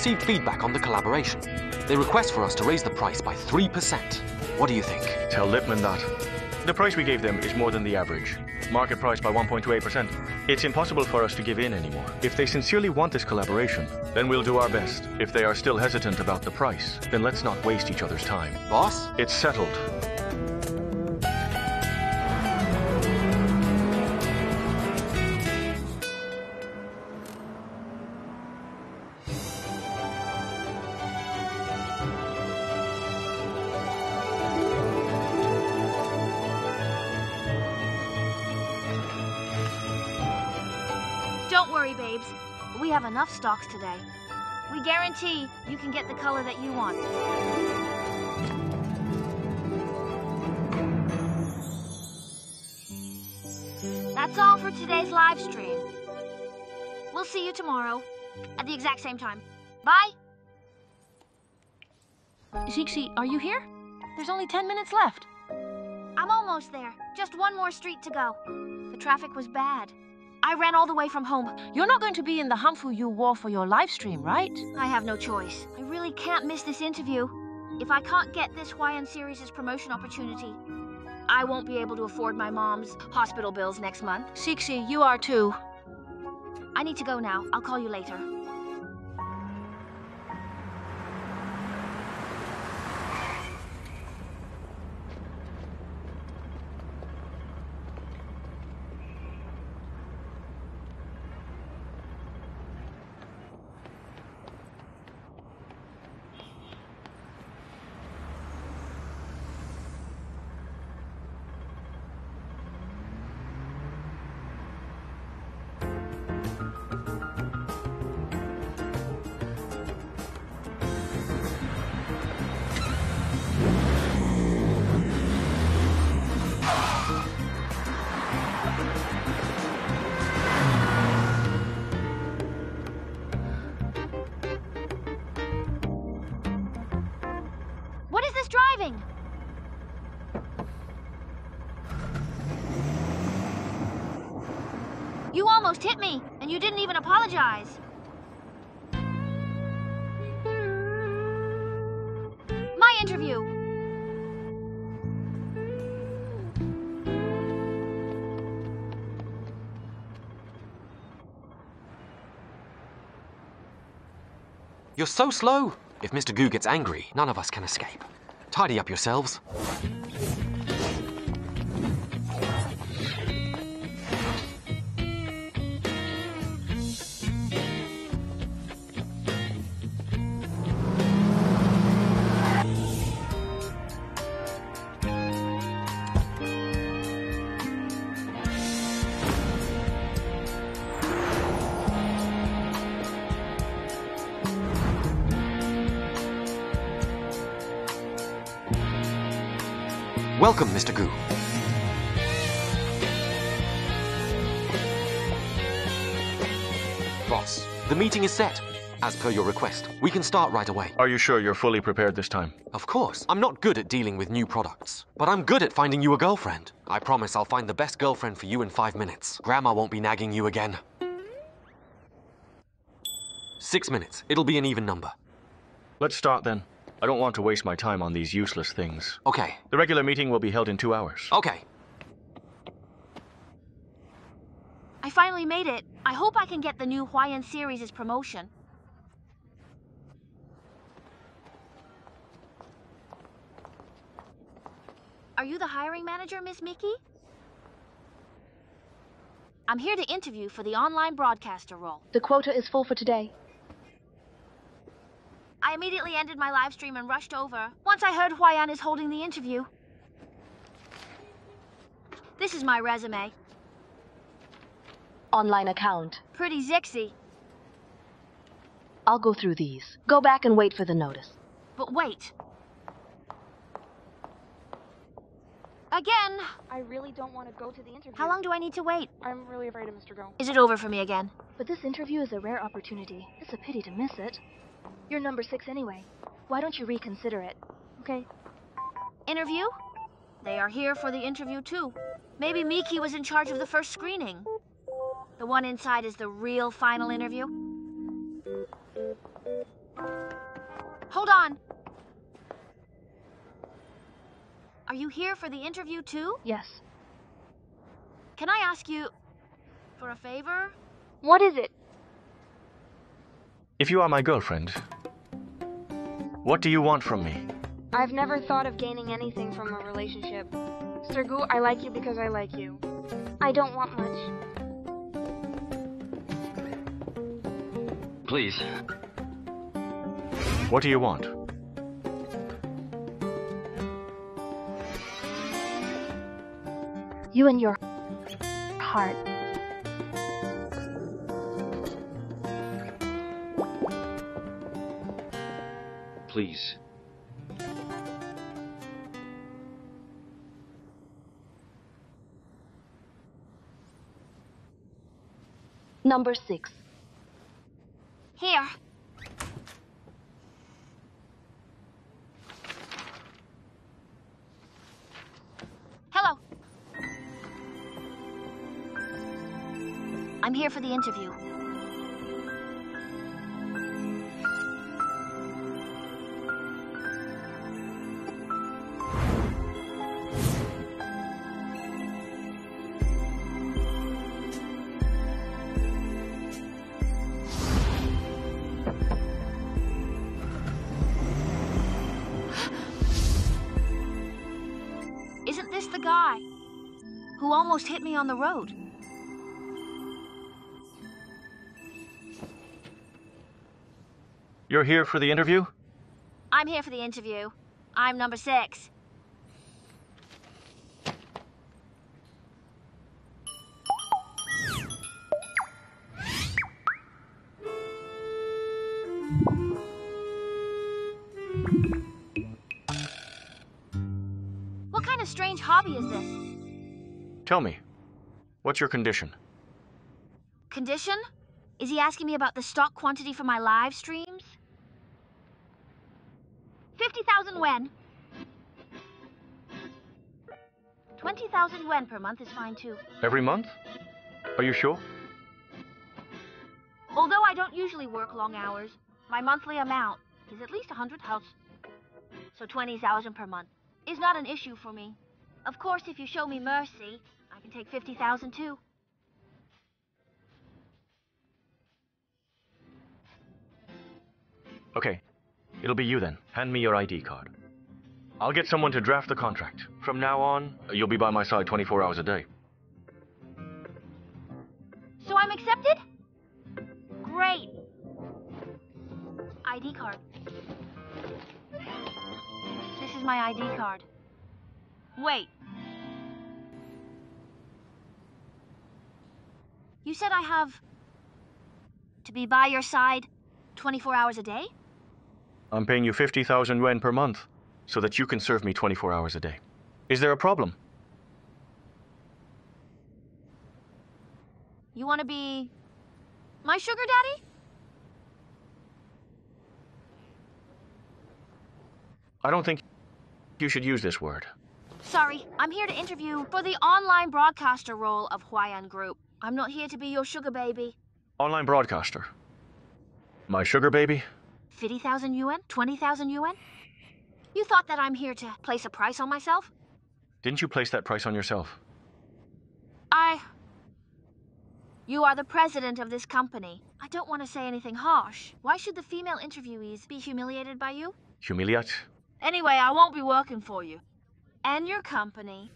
Speak. Boss, we received feedback on the collaboration. They request for us to raise the price by 3%. What do you think? Tell Lippman that. The price we gave them is more than the average. Market price by 1.28%. It's impossible for us to give in anymore. If they sincerely want this collaboration, then we'll do our best. If they are still hesitant about the price, then let's not waste each other's time. Boss? It's settled. Don't worry, babes. We have enough stocks today. We guarantee you can get the color that you want. That's all for today's live stream. We'll see you tomorrow at the exact same time. Bye! Zixi, are you here? There's only 10 minutes left. I'm almost there. Just one more street to go. The traffic was bad. I ran all the way from home. You're not going to be in the hanfu you wore for your live stream, right? I have no choice. I really can't miss this interview. If I can't get this YN Series' promotion opportunity, I won't be able to afford my mom's hospital bills next month. Zixi, you are too. I need to go now. I'll call you later. You didn't even apologize. My interview. You're so slow. If Mr. Gu gets angry, none of us can escape. Tidy up yourselves. Welcome, Mr. Gu. Boss, the meeting is set. As per your request, we can start right away. Are you sure you're fully prepared this time? Of course, I'm not good at dealing with new products, but I'm good at finding you a girlfriend. I promise I'll find the best girlfriend for you in five minutes. Grandma won't be nagging you again. Six minutes. It'll be an even number. Let's start then. I don't want to waste my time on these useless things. Okay. The regular meeting will be held in two hours. Okay. I finally made it. I hope I can get the new YN Series' promotion. Are you the hiring manager, Miss Mickey? I'm here to interview for the online broadcaster role. The quota is full for today. I immediately ended my live stream and rushed over once I heard Huayan is holding the interview. This is my resume. Online account. Pretty zixy. I'll go through these. Gu back and wait for the notice. But wait. Again. I really don't want to go to the interview. How long do I need to wait? I'm really afraid of Mr. Go. Is it over for me again? But this interview is a rare opportunity. It's a pity to miss it. You're number six anyway. Why don't you reconsider it? Okay? Interview? They are here for the interview too. Maybe Miki was in charge of the first screening. The one inside is the real final interview. Hold on. Are you here for the interview too? Yes. Can I ask you for a favor? What is it? If you are my girlfriend, what do you want from me? I've never thought of gaining anything from a relationship. Sergu, I like you because I like you. I don't want much. Please. What do you want? You and your heart. Please. Number six. Here. Hello. I'm here for the interview. Who almost hit me on the road? You're here for the interview? I'm here for the interview. I'm number six. Tell me, what's your condition? Condition? Is he asking me about the stock quantity for my live streams? 50,000 yuan. 20,000 yuan per month is fine too. Every month? Are you sure? Although I don't usually work long hours, my monthly amount is at least 100 house. So 20,000 per month is not an issue for me. Of course, if you show me mercy, I can take 50,000 too. Okay, it'll be you then. Hand me your ID card. I'll get someone to draft the contract. From now on, you'll be by my side 24 hours a day. So I'm accepted? Great. ID card. This is my ID card. Wait. You said I have to be by your side 24 hours a day? I'm paying you 50,000 yuan per month so that you can serve me 24 hours a day. Is there a problem? You want to be my sugar daddy? I don't think you should use this word. Sorry, I'm here to interview for the online broadcaster role of Huayan Group. I'm not here to be your sugar baby. Online broadcaster. My sugar baby? 50,000 yuan? 20,000 yuan? You thought that I'm here to place a price on myself? Didn't you place that price on yourself? I. You are the president of this company. I don't want to say anything harsh. Why should the female interviewees be humiliated by you? Humiliate? Anyway, I won't be working for you. And your company.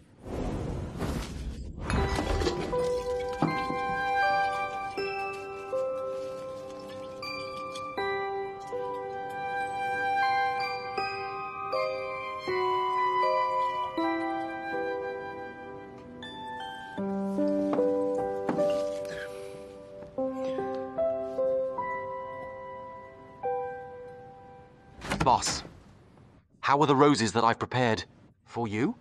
How are the roses that I've prepared for you?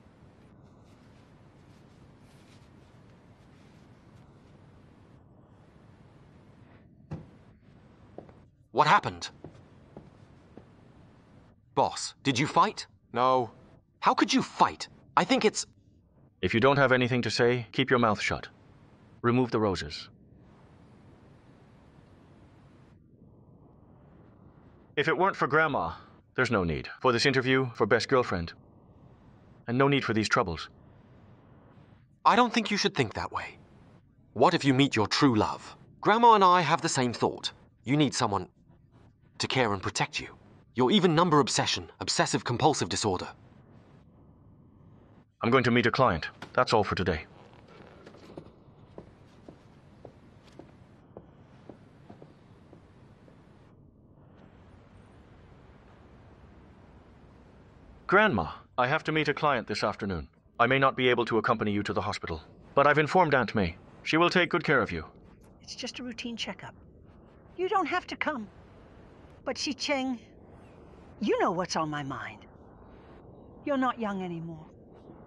What happened? Boss, did you fight? No. How could you fight? I think it's. If you don't have anything to say, keep your mouth shut. Remove the roses. If it weren't for Grandma, There's no need. For this interview, for best girlfriend. And no need for these troubles. I don't think you should think that way. What if you meet your true love? Grandma and I have the same thought. You need someone to care and protect you. Your even number obsession, obsessive compulsive disorder. I'm going to meet a client. That's all for today. Grandma, I have to meet a client this afternoon. I may not be able to accompany you to the hospital, but I've informed Aunt May. She will take good care of you. It's just a routine checkup. You don't have to come. But Xi Cheng, you know what's on my mind. You're not young anymore.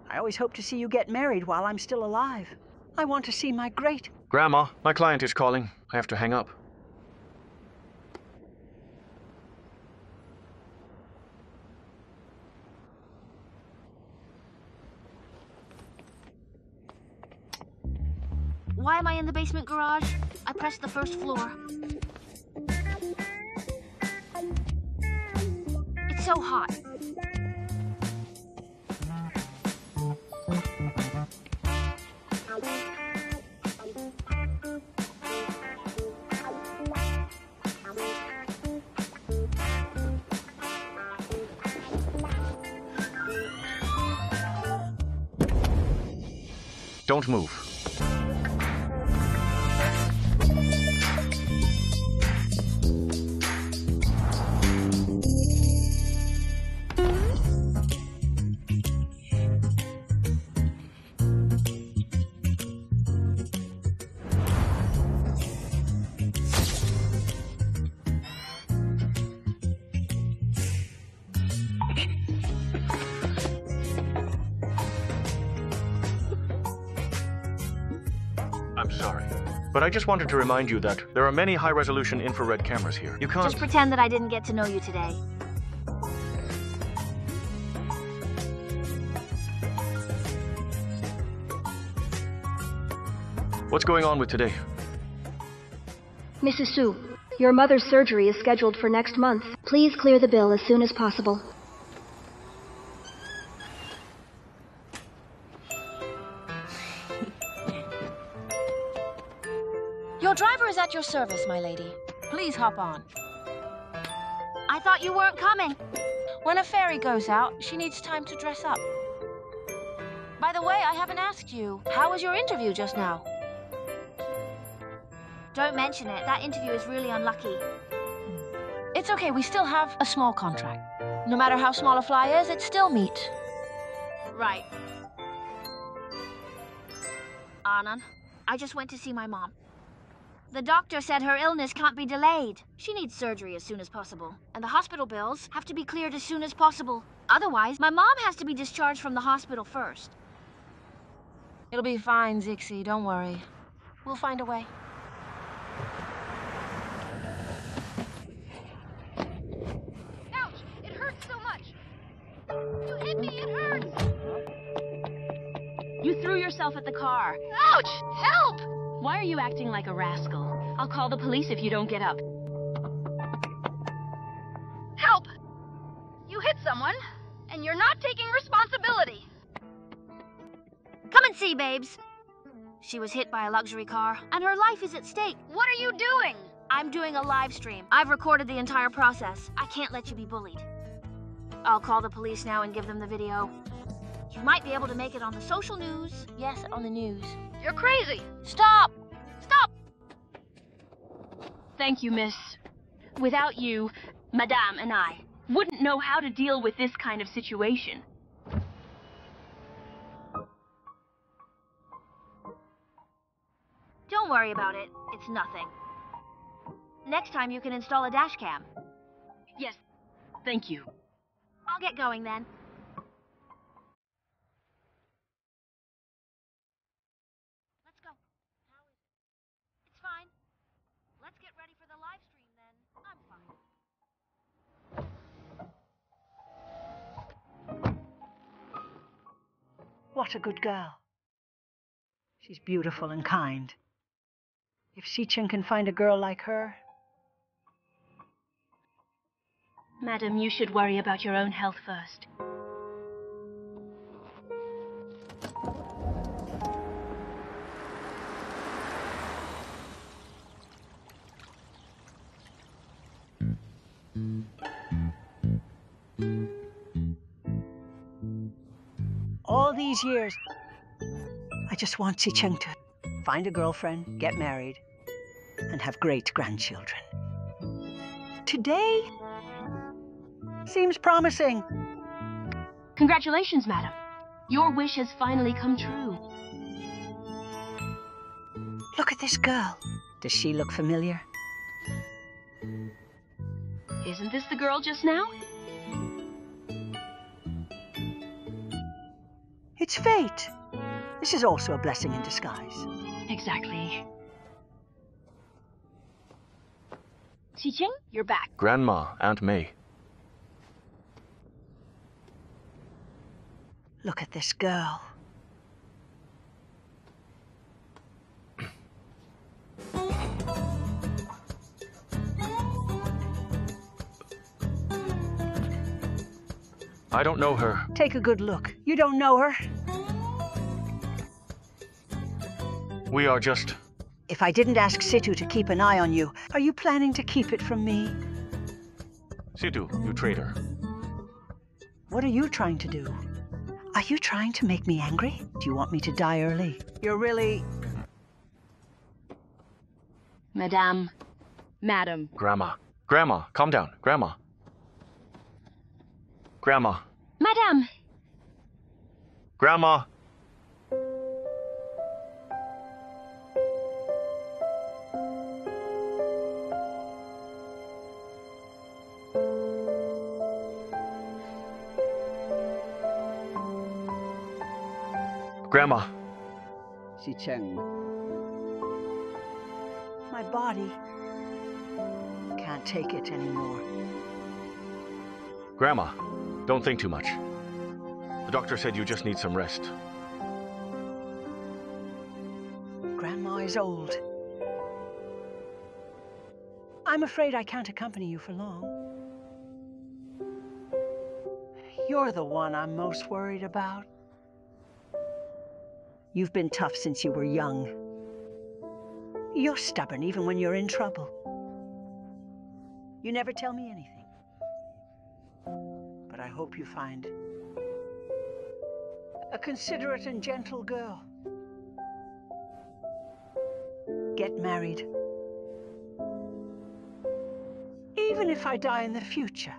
I always hope to see you get married while I'm still alive. I want to see my great. Grandma, my client is calling. I have to hang up. Why am I in the basement garage? I pressed the first floor. It's so hot. Don't move. I'm But I just wanted to remind you that there are many high resolution infrared cameras here. You can't. Just pretend that I didn't get to know you today. What's going on with today? Mrs. Su, your mother's surgery is scheduled for next month. Please clear the bill as soon as possible. Service, my lady. Please hop on. I thought you weren't coming. When a fairy goes out, she needs time to dress up. By the way, I haven't asked you. How was your interview just now? Don't mention it. That interview is really unlucky. It's okay, we still have a small contract. No matter how small a fly is, it's still meat. Right. Anan, I just went to see my mom. The doctor said her illness can't be delayed. She needs surgery as soon as possible. And the hospital bills have to be cleared as soon as possible. Otherwise, my mom has to be discharged from the hospital first. It'll be fine, Zixie, don't worry. We'll find a way. Ouch! It hurts so much! You hit me, it hurts! You threw yourself at the car. Ouch! Help! Why are you acting like a rascal? I'll call the police if you don't get up. Help! You hit someone, and you're not taking responsibility. Come and see, babes. She was hit by a luxury car, and her life is at stake. What are you doing? I'm doing a live stream. I've recorded the entire process. I can't let you be bullied. I'll call the police now and give them the video. You might be able to make it on the social news. Yes, on the news. You're crazy. Stop! Stop! Thank you, miss. Without you, Madame and I wouldn't know how to deal with this kind of situation. Don't worry about it. It's nothing. Next time you can install a dash cam. Yes, thank you. I'll get going then. What a good girl. She's beautiful and kind. If Xi Cheng can find a girl like her. Madam, you should worry about your own health first. These years, I just want Xi Cheng to find a girlfriend, get married, and have great grandchildren. Today seems promising. Congratulations, madam. Your wish has finally come true. Look at this girl. Does she look familiar? Isn't this the girl just now? It's fate. This is also a blessing in disguise. Exactly. Xi Cheng, you're back. Grandma, Aunt May. Look at this girl. I don't know her. Take a good look. You don't know her? We are just. If I didn't ask Situ to keep an eye on you, are you planning to keep it from me? Situ, you traitor. What are you trying to do? Are you trying to make me angry? Do you want me to die early? You're really. Madame. Madam. Grandma. Grandma, calm down. Grandma. Grandma. Madame! Grandma. Grandma. Xi Cheng. My body can't take it anymore. Grandma, don't think too much. The doctor said you just need some rest. Grandma is old. I'm afraid I can't accompany you for long. You're the one I'm most worried about. You've been tough since you were young. You're stubborn even when you're in trouble. You never tell me anything. But I hope you find a considerate and gentle girl. Get married. Even if I die in the future,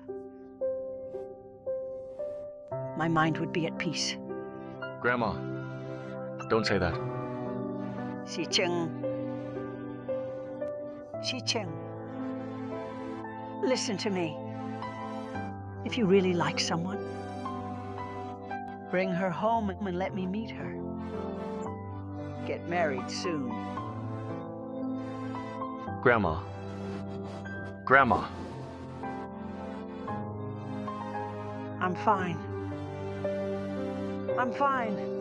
my mind would be at peace. Grandma, don't say that. Xi Cheng. Xi Cheng. Listen to me. If you really like someone, bring her home and let me meet her. Get married soon. Grandma. Grandma. I'm fine. I'm fine.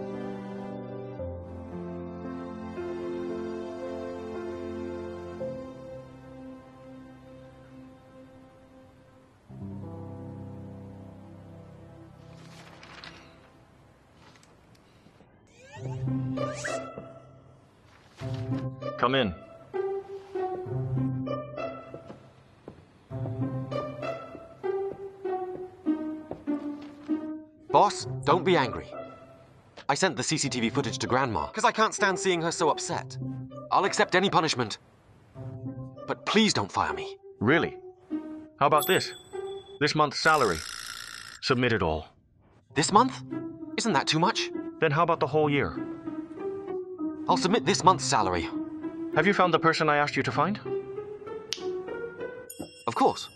Come in. Boss, don't be angry. I sent the CCTV footage to Grandma because I can't stand seeing her so upset. I'll accept any punishment. But please don't fire me. Really? How about this? This month's salary. Submit it all. This month? Isn't that too much? Then how about the whole year? I'll submit this month's salary. Have you found the person I asked you to find? Of course.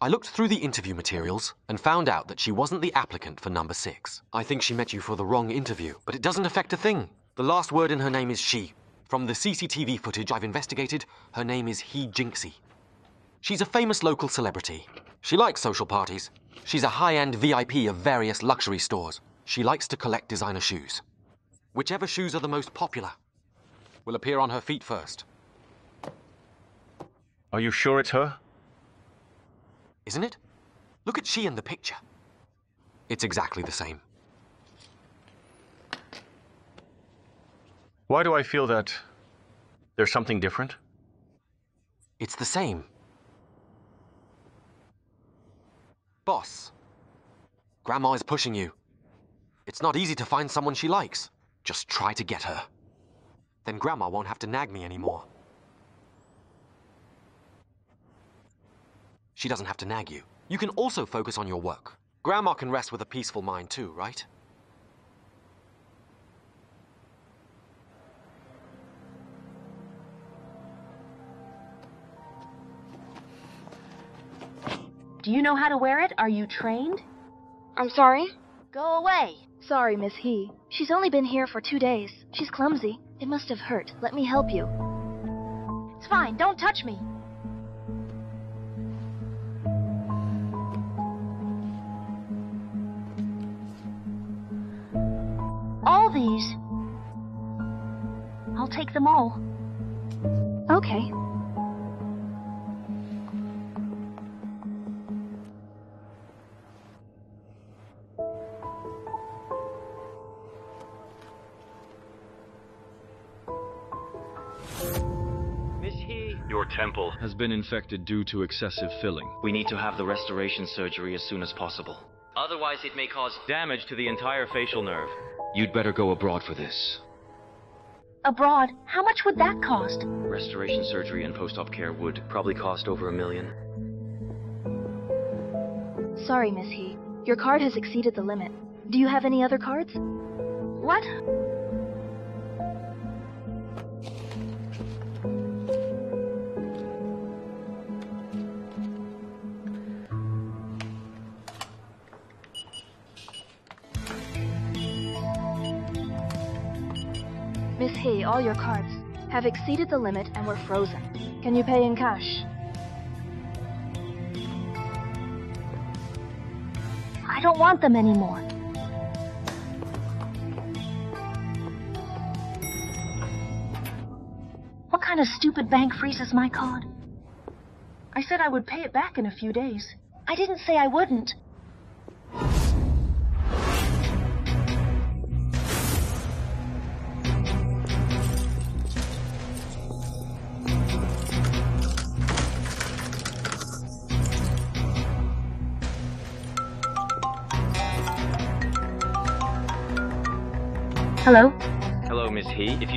I looked through the interview materials and found out that she wasn't the applicant for number six. I think she met you for the wrong interview, but it doesn't affect a thing. The last word in her name is she. From the CCTV footage I've investigated, her name is He Jinxi. She's a famous local celebrity. She likes social parties. She's a high end VIP of various luxury stores. She likes to collect designer shoes. Whichever shoes are the most popular will appear on her feet first. Are you sure it's her? isn't it? Look at she in the picture. It's exactly the same. Why do I feel that there's something different? It's the same. Boss, Grandma is pushing you. It's not easy to find someone she likes. Just try to get her. Then Grandma won't have to nag me anymore. She doesn't have to nag you. You can also focus on your work. Grandma can rest with a peaceful mind too, right? Do you know how to wear it? Are you trained? I'm sorry? Go away. Sorry, Miss He. She's only been here for two days. She's clumsy. It must have hurt. Let me help you. It's fine. Don't touch me. All these. I'll take them all. Okay. Temple has been infected due to excessive filling. We need to have the restoration surgery as soon as possible. Otherwise, it may cause damage to the entire facial nerve. You'd better go abroad for this. Abroad? How much would that cost? Restoration surgery and post op care would probably cost over a million. Sorry, Miss He. Your card has exceeded the limit. Do you have any other cards? What? He, all your cards have exceeded the limit and were frozen. Can you pay in cash? I don't want them anymore. What kind of stupid bank freezes my card? I said I would pay it back in a few days. I didn't say I wouldn't.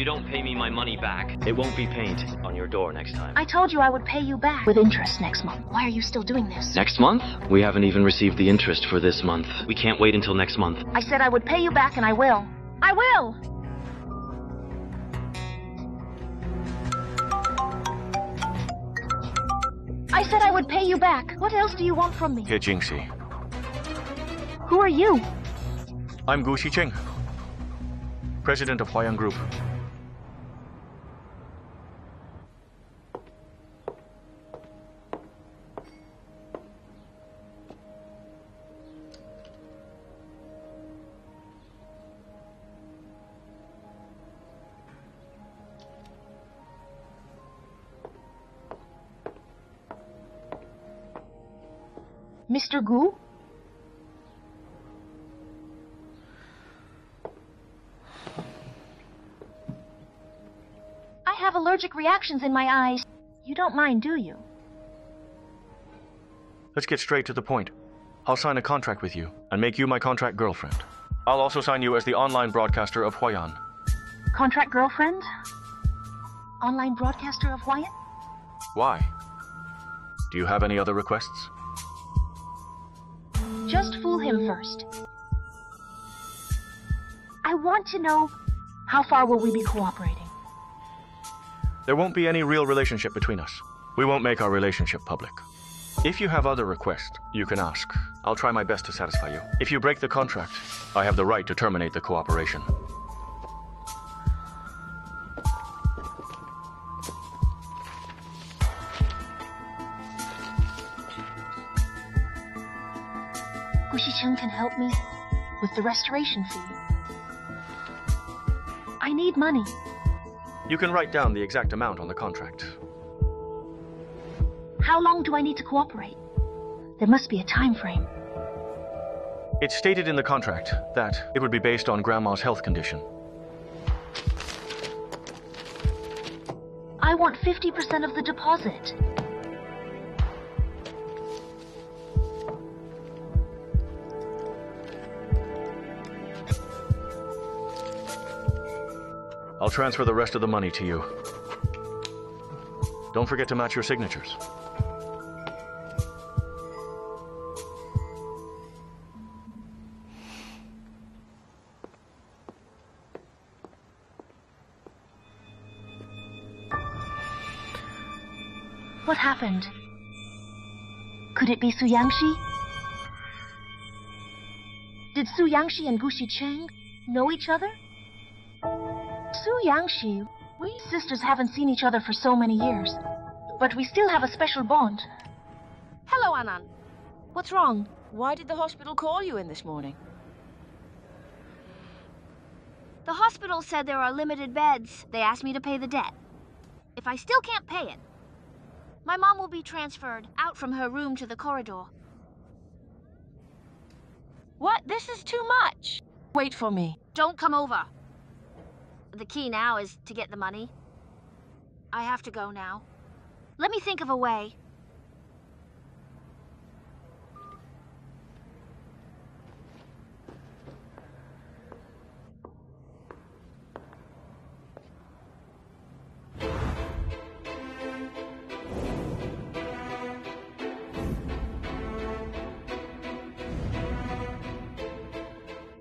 You don't pay me my money back, it won't be paint on your door next time. I told you I would pay you back with interest next month. Why are you still doing this? Next month? We haven't even received the interest for this month. We can't wait until next month. I said I would pay you back and I will. I will! I said I would pay you back. What else do you want from me? Here, Jinxi. Who are you? I'm Gu Xi Cheng, president of Huayan Group. Mr. Gu? I have allergic reactions in my eyes. You don't mind, do you? Let's get straight to the point. I'll sign a contract with you and make you my contract girlfriend. I'll also sign you as the online broadcaster of Huayan. Contract girlfriend? Online broadcaster of Huayan? Why? Do you have any other requests? Him first. I want to know how far will we be cooperating? There won't be any real relationship between us. We won't make our relationship public. If you have other requests, you can ask. I'll try my best to satisfy you. If you break the contract, I have the right to terminate the cooperation. Gu Xi Cheng can help me with the restoration fee. I need money. You can write down the exact amount on the contract. How long do I need to cooperate? There must be a time frame. It's stated in the contract that it would be based on Grandma's health condition. I want 50% of the deposit. I'll transfer the rest of the money to you. Don't forget to match your signatures. What happened? Could it be Su Yanxi? Did Su Yanxi and Gu Xi Cheng know each other? Su Yanxi, we sisters haven't seen each other for so many years, but we still have a special bond. Hello, Anan. What's wrong? Why did the hospital call you in this morning? The hospital said there are limited beds. They asked me to pay the debt. If I still can't pay it, my mom will be transferred out from her room to the corridor. What? This is too much. Wait for me. Don't come over. The key now is to get the money. I have to go now. Let me think of a way.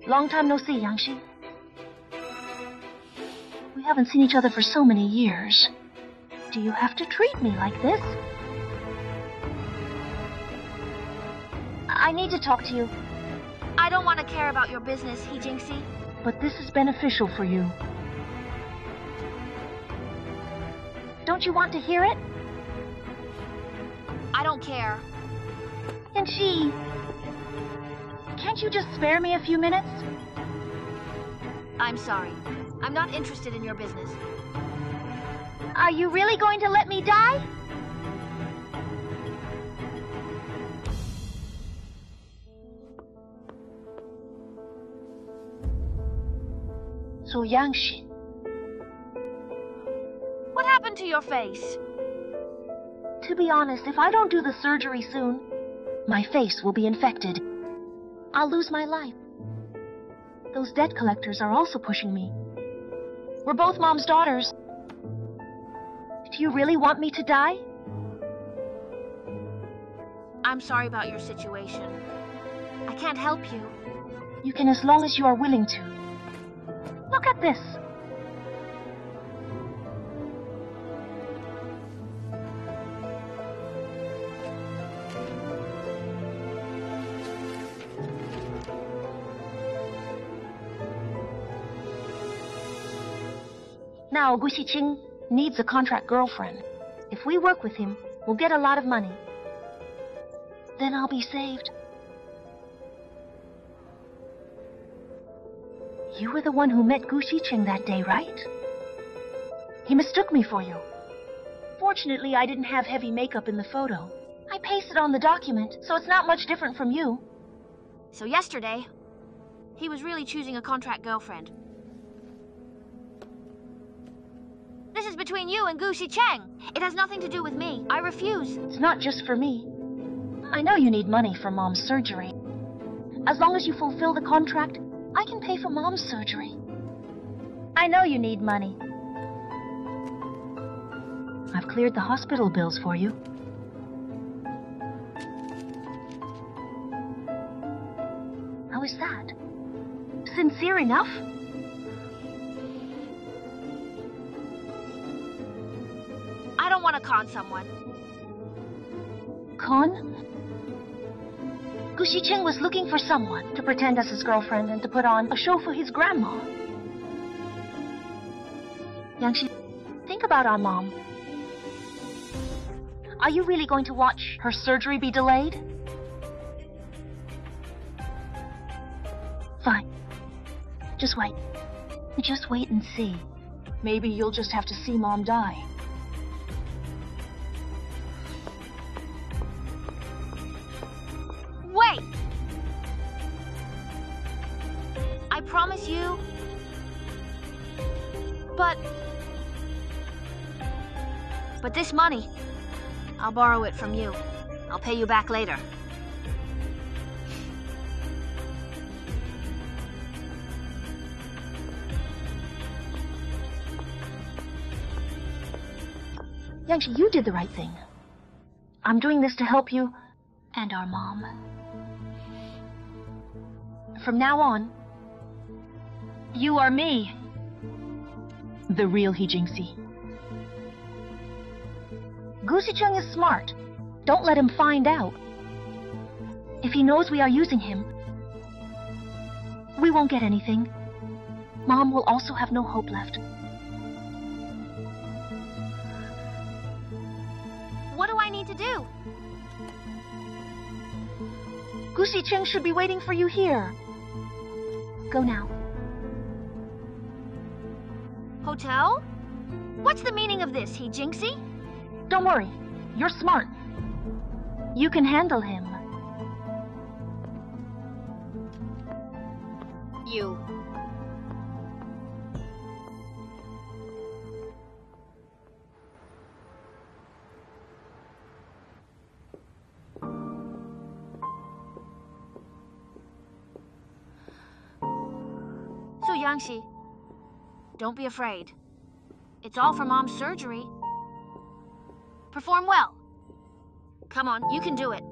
Long time no see, Yanxi. We haven't seen each other for so many years. Do you have to treat me like this? I need to talk to you, I don't want to care about your business, He Hijinxi. but this is beneficial for you. Don't you want to hear it? I don't care. And she. Can't you just spare me a few minutes? I'm sorry. I'm not interested in your business. Are you really going to let me die? Su Yanxi, What happened to your face? to be honest, if I don't do the surgery soon, my face will be infected. I'll lose my life. Those debt collectors are also pushing me. We're both mom's daughters. Do you really want me to die? I'm sorry about your situation. I can't help you. You can as long as you are willing to. Look at this. Now, Gu Xi Cheng needs a contract girlfriend. If we work with him, we'll get a lot of money. Then I'll be saved. You were the one who met Gu Xi Cheng that day, right? He mistook me for you. Fortunately, I didn't have heavy makeup in the photo. I pasted on the document, so it's not much different from you. So yesterday, he was really choosing a contract girlfriend. Is between you and Gu Xi Cheng. It has nothing to do with me. I refuse. It's not just for me. I know you need money for Mom's surgery. As long as you fulfill the contract, I can pay for Mom's surgery. I know you need money. I've cleared the hospital bills for you. How is that? Sincere enough? Con someone. Con? Gu Xi Cheng was looking for someone to pretend as his girlfriend and to put on a show for his grandma. Yanxi, think about our mom. Are you really going to watch her surgery be delayed? Fine. Just wait. Just wait and see. Maybe you'll just have to see Mom die. Promise you. But. But this money, I'll borrow it from you. I'll pay you back later. Yanxi, you did the right thing. I'm doing this to help you and our mom. From now on, you are me. The real He Jinxi. Gusi Chung is smart. Don't let him find out. If he knows we are using him, we won't get anything. Mom will also have no hope left. What do I need to do? Gu Xi Cheng should be waiting for you here. Go now. Hotel? What's the meaning of this, He Jinxi? Don't worry. You're smart. You can handle him. You. So, Yanxi, don't be afraid. It's all for Mom's surgery. Perform well. Come on, you can do it.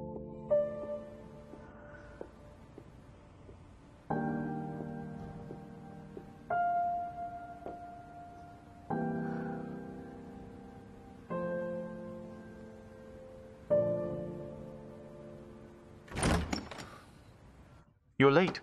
You're late.